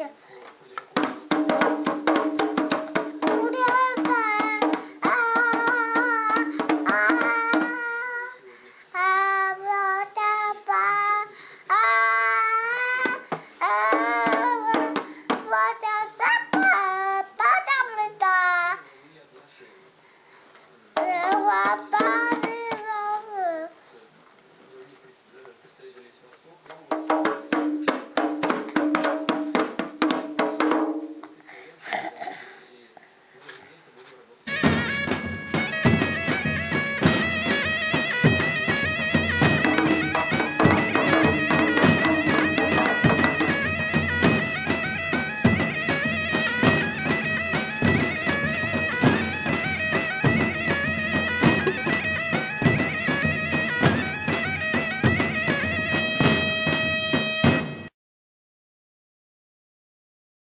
看我的